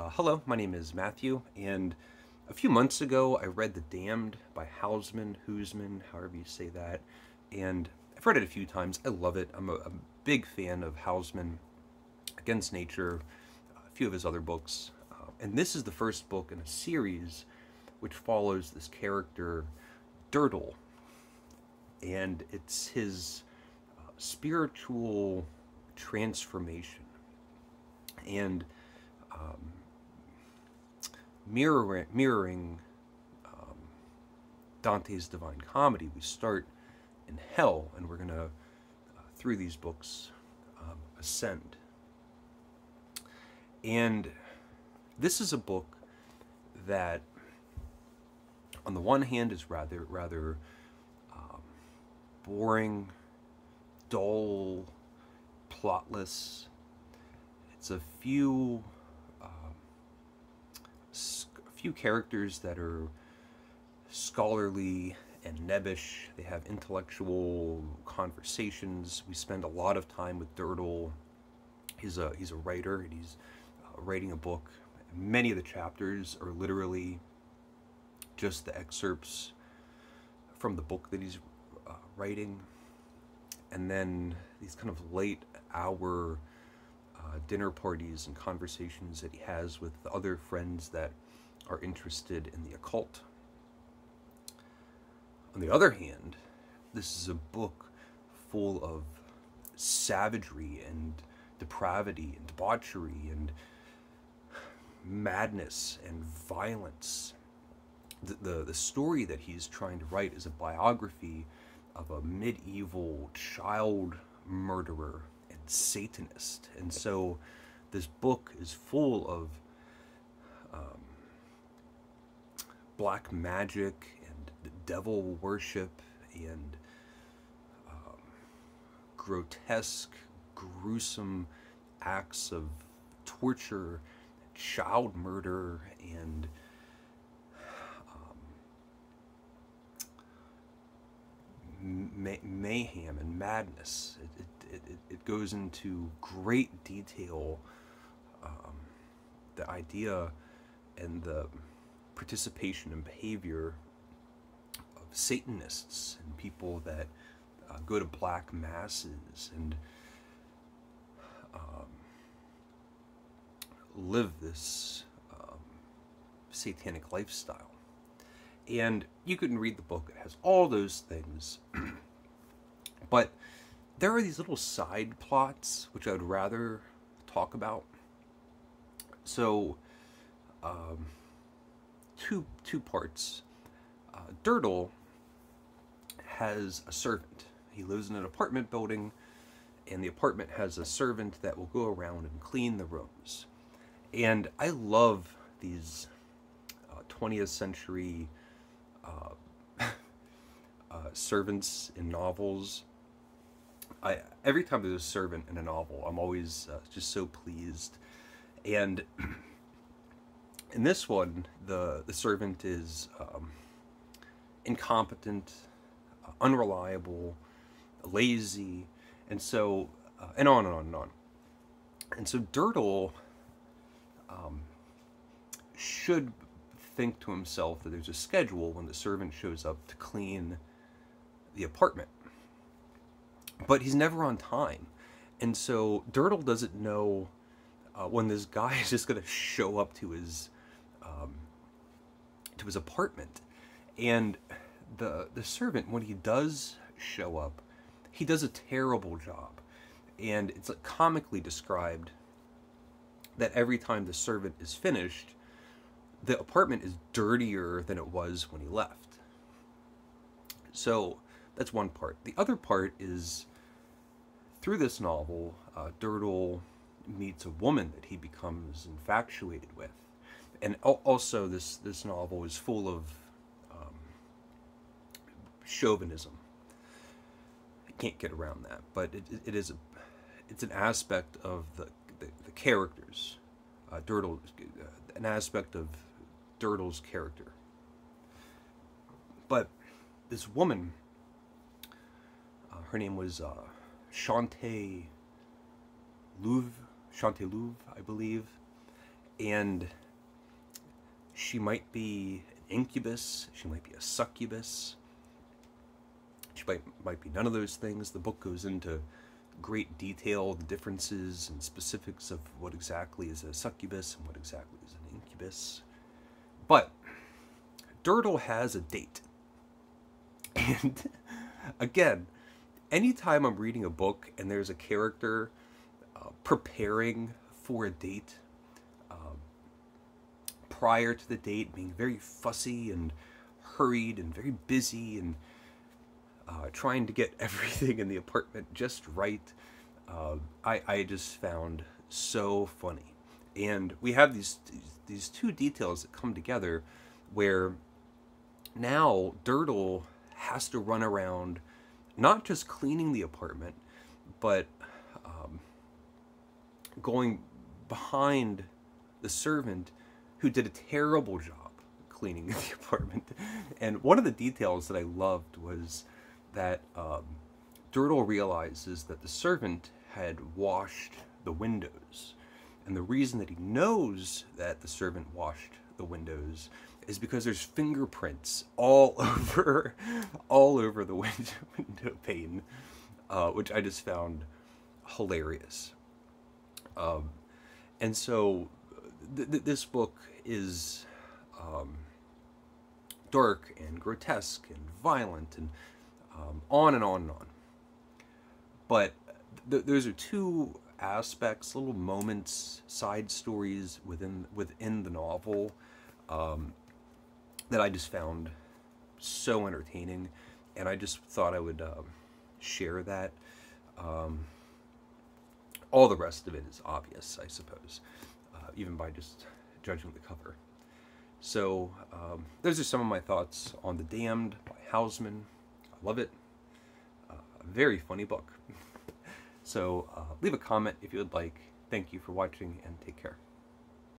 Uh, hello, my name is Matthew, and a few months ago I read The Damned by Hausman, Husman, however you say that, and I've read it a few times. I love it. I'm a, a big fan of Hausman, Against Nature, a few of his other books, uh, and this is the first book in a series which follows this character, Durtal, and it's his uh, spiritual transformation and um, mirroring, mirroring um, Dante's Divine Comedy. We start in hell, and we're going to, uh, through these books, um, ascend. And this is a book that, on the one hand, is rather rather um, boring, dull, plotless. It's a few few characters that are scholarly and nebbish. They have intellectual conversations. We spend a lot of time with Durtal. He's a he's a writer and he's uh, writing a book. Many of the chapters are literally just the excerpts from the book that he's uh, writing, and then these kind of late hour uh, dinner parties and conversations that he has with other friends that are interested in the occult. On the other hand, this is a book full of savagery and depravity and debauchery and madness and violence. The, the, the story that he's trying to write is a biography of a medieval child murderer and Satanist. And so this book is full of um, black magic and devil worship and um, grotesque, gruesome acts of torture, child murder, and um, may- mayhem and madness. It, it, it, it, goes into great detail um, the idea and the participation and behavior of Satanists and people that uh, go to black masses and um, live this um, satanic lifestyle. And you can read the book, it has all those things. but there are these little side plots which I would rather talk about. So, um, two two parts. Uh, Durtal has a servant. He lives in an apartment building, and the apartment has a servant that will go around and clean the rooms. And I love these uh, 20th century uh, uh, servants in novels. I every time there's a servant in a novel, I'm always uh, just so pleased. And in this one, the the servant is um, incompetent, uh, unreliable, lazy, and so uh, and on and on and on. And so Durtal um, should think to himself that there's a schedule when the servant shows up to clean the apartment. But he's never on time. And so Durtal doesn't know uh, when this guy is just going to show up to his um, to his apartment. And the the servant, when he does show up, he does a terrible job. And it's like comically described that every time the servant is finished, the apartment is dirtier than it was when he left. So that's one part. The other part is through this novel, uh, Durtal meets a woman that he becomes infatuated with, and also this this novel is full of um, chauvinism. I can't get around that, but it, it is a it's an aspect of the the, the characters, uh, Durtal, uh, an aspect of Durtal's character. But this woman, uh, her name was uh, Chante Louve, Chantelouve, I believe, and she might be an incubus, she might be a succubus, she might, might be none of those things. The book goes into great detail, the differences and specifics of what exactly is a succubus and what exactly is an incubus. But Durtal has a date. And again, anytime I'm reading a book and there's a character uh, preparing for a date, prior to the date, being very fussy and hurried and very busy and uh, trying to get everything in the apartment just right, uh, I, I just found so funny. And we have these these two details that come together where now Durtal has to run around not just cleaning the apartment, but um, going behind the servant who did a terrible job cleaning the apartment. And one of the details that I loved was that um, Durtal realizes that the servant had washed the windows. And the reason that he knows that the servant washed the windows is because there's fingerprints all over all over the window, window pane, uh, which I just found hilarious. Um, and so th- th- this book is um, dark and grotesque and violent and um, on and on and on. But th- those are two aspects, little moments, side stories within within the novel um, that I just found so entertaining, and I just thought I would um, share that. Um, all the rest of it is obvious, I suppose, uh, even by just judging the cover. So, um, those are some of my thoughts on The Damned by Hausman. I love it. Uh, very funny book. so, uh, leave a comment if you would like. Thank you for watching and take care.